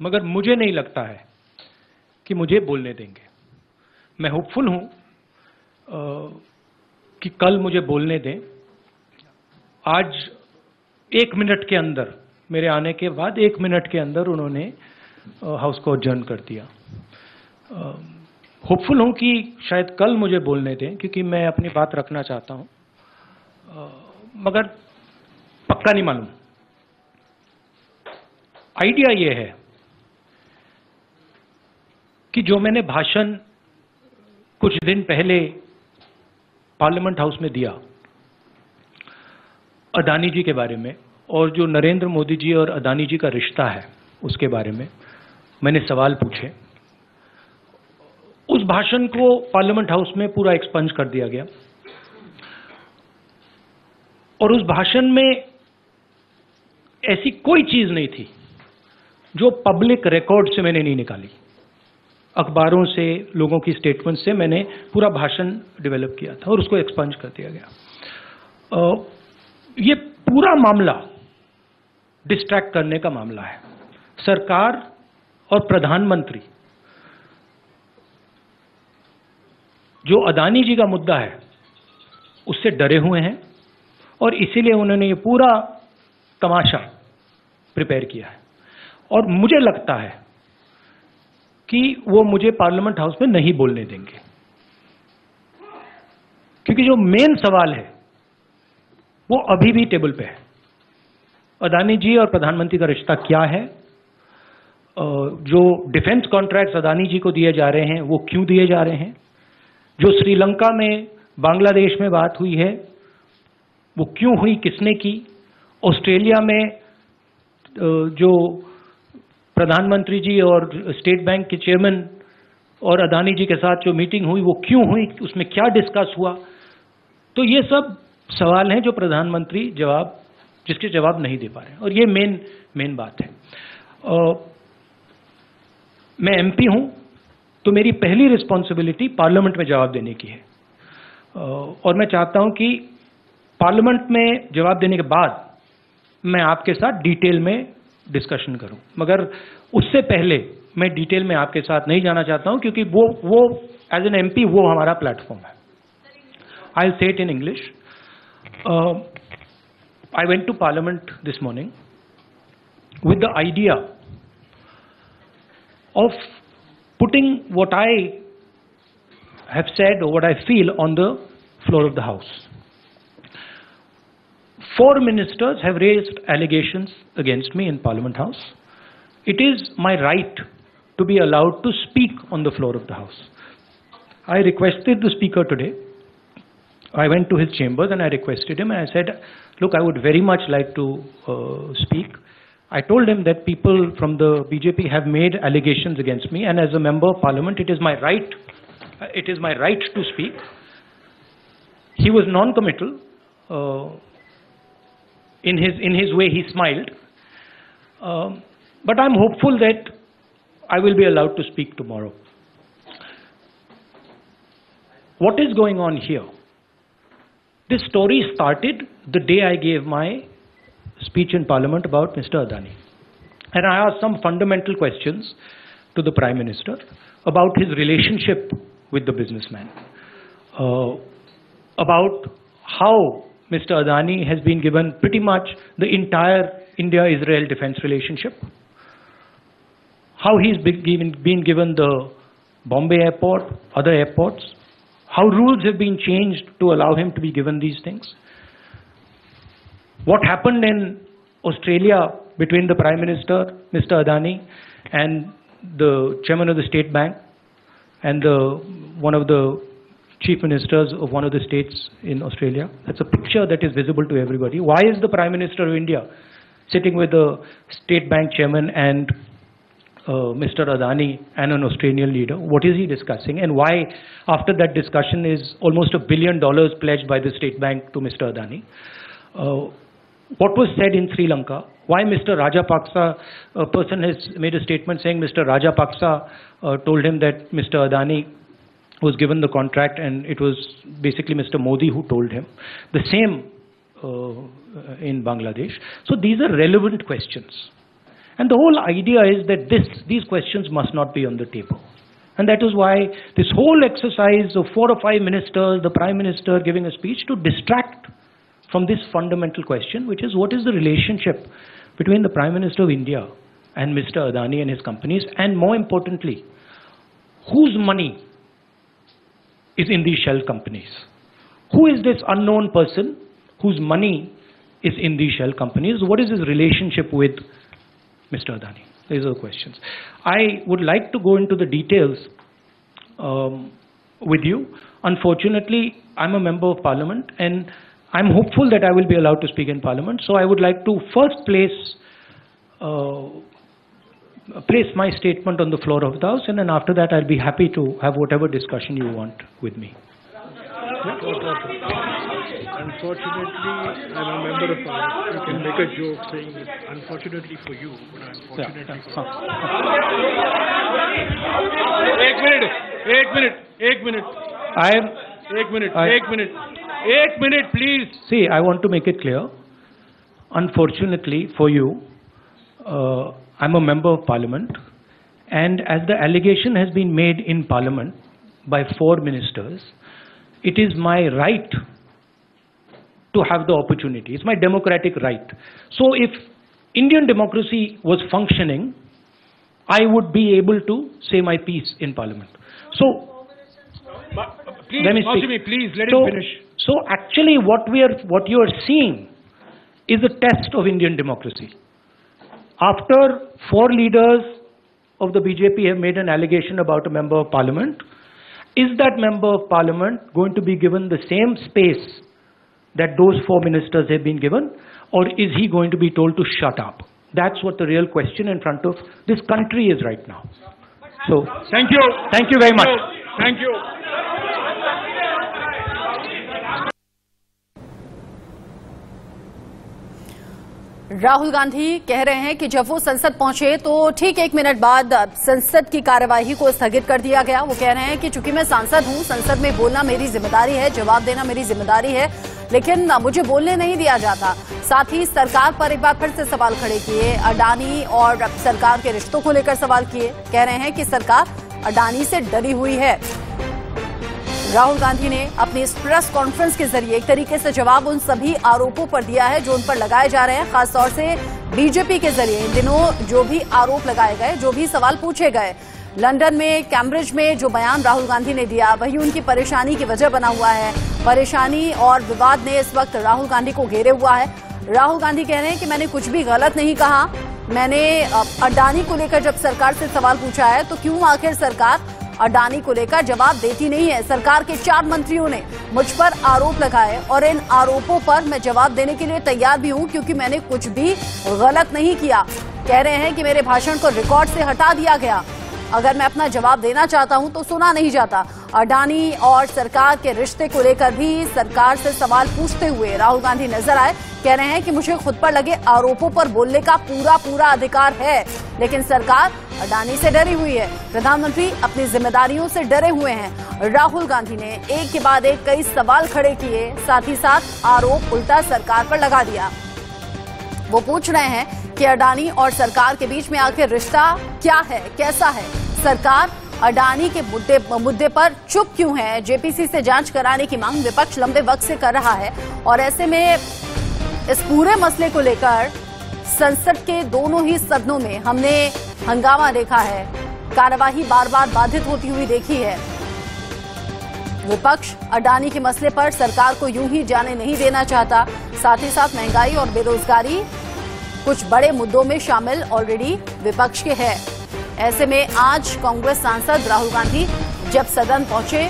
मगर मुझे नहीं लगता है कि मुझे बोलने देंगे। मैं होपफुल हूँ कि कल मुझे बोलने दें। आज एक मिनट के अंदर, मेरे आने के बाद एक मिनट के अंदर उन्होंने हाउस को अडजर्न कर दिया। होपफुल हूँ कि शायद कल मुझे बोलने दें, क्योंकि मैं अपनी बात रखना चाहता हूँ। मगर पक्का नहीं मालूम। आइडिया यह है कि जो मैंने भाषण कुछ दिन पहले पार्लियामेंट हाउस में दिया, अदानी जी के बारे में, और जो नरेंद्र मोदी जी और अदानी जी का रिश्ता है उसके बारे में मैंने सवाल पूछे। उस भाषण को पार्लियामेंट हाउस में पूरा एक्सपंज कर दिया गया। और उस भाषण में ऐसी कोई चीज़ नहीं थी जो पब्लिक रिकॉर्ड से मैंने नहीं निकाली। अखबारों से, लोगों की स्टेटमेंट से मैंने पूरा भाषण डेवलप किया था और उसको एक्सपंज कर दिया गया। ये पूरा मामला डिस्ट्रैक्ट करने का मामला है। सरकार और प्रधानमंत्री, जो अदानी जी का मुद्दा है, उससे डरे हुए हैं और इसीलिए उन्होंने ये पूरा तमाशा प्रिपेयर किया है। और मुझे लगता है कि वो मुझे पार्लियामेंट हाउस में नहीं बोलने देंगे। क्योंकि जो मेन सवाल है, वो अभी भी टेबल पे है। अदानी जी और प्रधानमंत्री का रिश्ता क्या है? जो डिफेंस कॉन्ट्रैक्ट्स अदानी जी को दिए जा रहे हैं, वो क्यों दिए जा रहे हैं? जो श्रीलंका में, बांग्लादेश में बात हुई है, वो क्यों हुई, किसने की? ऑस्ट्रेलिया में जो प्रधानमंत्री जी और स्टेट बैंक के चेयरमैन और अदानी जी के साथ जो मीटिंग हुई वो क्यों हुई उसमें क्या डिस्कस हुआ? तो ये सब सवाल हैं जो प्रधानमंत्री जवाब जिसके जवाब नहीं दे पा रहे और ये मेन मेन बात है। आ, मैं एमपी हूँ तो मेरी पहली रिस्पॉन्सिबिलिटी पार्लियामेंट में जवाब देने की है। आ, और मैं चाहता हूँ कि पार्लियामेंट में जवाब देने के बाद मैं आपके साथ डिटेल में डिस्कशन करूँ। मगर उससे पहले मैं डिटेल में आपके साथ नहीं जाना चाहता हूँ, क्योंकि वो वो एज एन एमपी वो हमारा प्लेटफॉर्म है। I say it in English I went to parliament this morning the idea of putting what I have said or what I feel on the floor of the House. Four ministers have raised allegations against me in Parliament House. It is my right to be allowed to speak on the floor of the House. I requested the Speaker today. I went to his chambers and I requested him and I said, look, I would very much like to uh, speak. I told him that people from the BJP have made allegations against me and as a member of parliament, it is my right, it is my right to speak. He was non-committal. Uh, in his in his way he smiled. Um, but i'm hopeful that i will be allowed to speak tomorrow. What is going on here? This story started the day i gave my speech in parliament about mr adani. And i asked some fundamental questions to the prime minister about his relationship with the businessman uh, about how Mr. Adani has been given pretty much the entire India-Israel defense relationship. How he's been, been given the Bombay airport, other airports. How rules have been changed to allow him to be given these things. What happened in Australia between the Prime Minister, Mr. Adani, and the chairman of the State Bank, and the, one of the chief ministers of one of the states in Australia. That's a picture that is visible to everybody. Why is the Prime Minister of India sitting with the state bank chairman and uh, Mr. Adani and an Australian leader? What is he discussing? And why, after that discussion, is almost a billion dollars pledged by the state bank to Mr. Adani? Uh, what was said in Sri Lanka? Why Mr. Rajapaksa, a person has made a statement saying Mr. Rajapaksa uh, told him that Mr. Adani was given the contract and it was basically Mr. Modi who told him. The same uh, in Bangladesh. So these are relevant questions. And the whole idea is that this, these questions must not be on the table. And that is why this whole exercise of four or five ministers, the prime minister giving a speech to distract from this fundamental question, which is what is the relationship between the prime minister of India and Mr. Adani and his companies, and more importantly, whose money is in these shell companies? Who is this unknown person whose money is in these shell companies? What is his relationship with Mr. Adani? These are the questions. I would like to go into the details um, with you. Unfortunately, I'm a member of parliament and I'm hopeful that I will be allowed to speak in parliament. So I would like to first place uh, place my statement on the floor of the House and then after that I'll be happy to have whatever discussion you want with me. Unfortunately, I'm a member of Parliament. You can make a joke saying, unfortunately for you, but unfortunately yeah, for. Eight minute, eight minute, eight minute. I am. Eight minute, I, eight minute. Eight minute, please. See, I want to make it clear. Unfortunately for you, uh, I'm a member of parliament and as the allegation has been made in parliament by four ministers, it is my right to have the opportunity. It's my democratic right. So if Indian democracy was functioning, I would be able to say my piece in parliament. So, please, let me speak. Me, please let so, him finish. So actually what, we are, what you are seeing is a test of Indian democracy after four leaders of the BJP have made an allegation about a member of parliament, is that member of parliament going to be given the same space that those four ministers have been given or is he going to be told to shut up? That's what the real question in front of this country is right now. So, thank you. Thank you very much. Thank you. Rahul Gandhi कह रहे हैं कि जब वो संसद पहुँचे तो ठीक एक मिनट बाद संसद की कार्यवाही को स्थगित कर दिया गया। वो कह रहे हैं कि चूँकि मैं सांसद हूँ, संसद में बोलना मेरी ज़िम्मेदारी है, जवाब देना मेरी ज़िम्मेदारी है, लेकिन मुझे बोलने नहीं दिया जाता। साथ ही सरकार पर एक बार फिर से सवाल खड़े किए, अडानी और सरकार के रिश्तों को लेकर सवाल किए। कह रहे हैं कि सरकार अडानी से डरी हुई है। राहुल गांधी ने अपनी इस प्रेस कॉन्फ्रेंस के ज़रिए एक तरीके से जवाब उन सभी आरोपों पर दिया है जो उन पर लगाए जा रहे हैं, खासतौर से बीजेपी के ज़रिए। इन दिनों जो भी आरोप लगाए गए, जो भी सवाल पूछे गए, लंदन में, कैम्ब्रिज में जो बयान राहुल गांधी ने दिया, वही उनकी परेशानी की वजह बना हुआ है। परेशानी और विवाद ने इस वक्त राहुल गांधी को घेरे हुआ है। राहुल गांधी कह रहे हैं कि मैंने कुछ भी गलत नहीं कहा। मैंने अडानी को लेकर जब सरकार से सवाल पूछा है तो क्यों आखिर सरकार अडानी को लेकर जवाब देती नहीं है। सरकार के चार मंत्रियों ने मुझ पर आरोप लगाए और इन आरोपों पर मैं जवाब देने के लिए तैयार भी हूँ, क्योंकि मैंने कुछ भी गलत नहीं किया। कह रहे हैं कि मेरे भाषण को रिकॉर्ड से हटा दिया गया। अगर मैं अपना जवाब देना चाहता हूँ तो सुना नहीं जाता। अडानी और सरकार के रिश्ते को लेकर भी सरकार से सवाल पूछते हुए राहुल गांधी नज़र आए। कह रहे हैं कि मुझे खुद पर लगे आरोपों पर बोलने का पूरा पूरा अधिकार है, लेकिन सरकार अडानी से डरी हुई है। प्रधानमंत्री अपनी जिम्मेदारियों से डरे हुए हैं। राहुल गांधी ने एक के बाद एक कई सवाल खड़े किए, साथ ही साथ आरोप उल्टा सरकार पर लगा दिया। वो पूछ रहे हैं कि अडानी और सरकार के बीच में आखिर रिश्ता क्या है, कैसा है? सरकार अडानी के मुद्दे मुद्दे पर चुप क्यों है? जेपीसी से जाँच कराने की मांग विपक्ष लंबे वक्त से कर रहा है और ऐसे में इस पूरे मसले को लेकर संसद के दोनों ही सदनों में हमने हंगामा देखा है। कार्यवाही बार बार बाधित होती हुई देखी है। विपक्ष अडानी के मसले पर सरकार को यूँ ही जाने नहीं देना चाहता। साथ ही साथ महँगाई और बेरोजगारी कुछ बड़े मुद्दों में शामिल ऑलरेडी विपक्ष के है। ऐसे में आज कांग्रेस सांसद राहुल गांधी जब सदन पहुँचे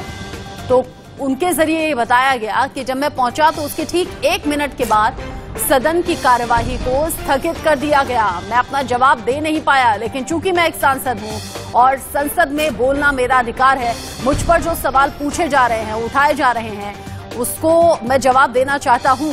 तो उनके ज़रिए ये बताया गया कि जब मैं पहुँचा तो उसके ठीक एक मिनट के बाद सदन की कार्यवाही को स्थगित कर दिया गया। मैं अपना जवाब दे नहीं पाया, लेकिन चूँकि मैं एक सांसद हूँ और संसद में बोलना मेरा अधिकार है, मुझ पर जो सवाल पूछे जा रहे हैं, उठाए जा रहे हैं, उसको मैं जवाब देना चाहता हूँ।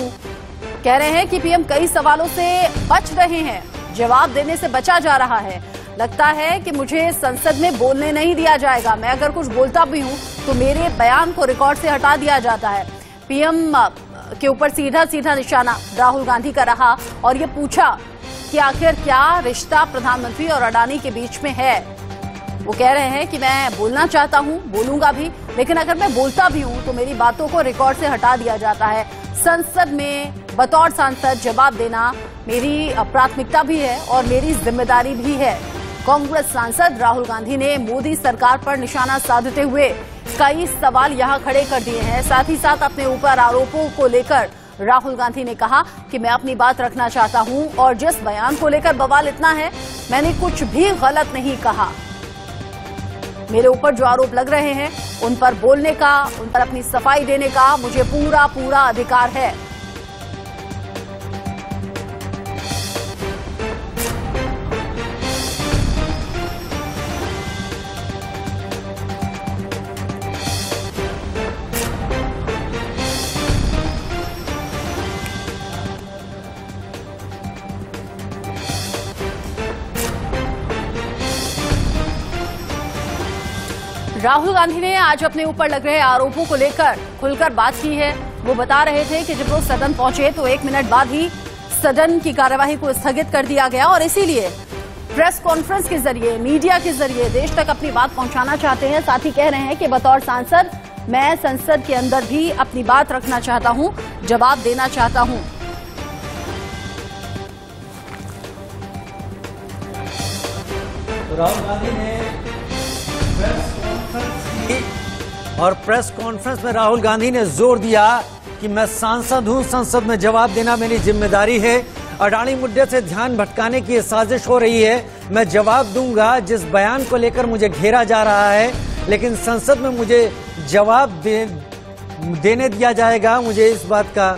कह रहे हैं कि पीएम कई सवालों से बच रहे हैं, जवाब देने से बचा जा रहा है। लगता है कि मुझे संसद में बोलने नहीं दिया जाएगा। मैं अगर कुछ बोलता भी हूँ तो मेरे बयान को रिकॉर्ड से हटा दिया जाता है। पीएम के ऊपर सीधा सीधा निशाना राहुल गांधी का रहा और ये पूछा कि आखिर क्या रिश्ता प्रधानमंत्री और अडानी के बीच में है? वो कह रहे हैं कि मैं बोलना चाहता हूँ, बोलूँगा भी, लेकिन अगर मैं बोलता भी हूँ तो मेरी बातों को रिकॉर्ड से हटा दिया जाता है। संसद में बतौर सांसद जवाब देना मेरी प्राथमिकता भी है और मेरी ज़िम्मेदारी भी है। कांग्रेस सांसद राहुल गांधी ने मोदी सरकार पर निशाना साधते हुए कई सवाल यहाँ खड़े कर दिए हैं। साथ ही साथ अपने ऊपर आरोपों को लेकर राहुल गांधी ने कहा कि मैं अपनी बात रखना चाहता हूँ और जिस बयान को लेकर बवाल इतना है, मैंने कुछ भी गलत नहीं कहा। मेरे ऊपर जो आरोप लग रहे हैं, उन पर बोलने का, उन पर अपनी सफ़ाई देने का मुझे पूरा पूरा अधिकार है। राहुल गांधी ने आज अपने ऊपर लग रहे आरोपों को लेकर खुलकर बात की है। वो बता रहे थे कि जब वो सदन पहुँचे तो एक मिनट बाद ही सदन की कार्यवाही को स्थगित कर दिया गया और इसीलिए प्रेस कॉन्फ्रेंस के ज़रिए, मीडिया के ज़रिए देश तक अपनी बात पहुंचाना चाहते हैं। साथ ही कह रहे हैं कि बतौर सांसद, मैं संसद के अंदर भी अपनी बात रखना चाहता हूँ, जवाब देना चाहता हूँ। राहुल गांधी ने प्रेस और प्रेस कॉन्फ्रेंस में राहुल गांधी ने ज़ोर दिया कि मैं सांसद हूँ संसद में जवाब देना मेरी ज़िम्मेदारी है। अडानी मुद्दे से ध्यान भटकाने की साजिश हो रही है। मैं जवाब दूँगा जिस बयान को लेकर मुझे घेरा जा रहा है लेकिन संसद में मुझे जवाब दे, देने दिया जाएगा मुझे इस बात का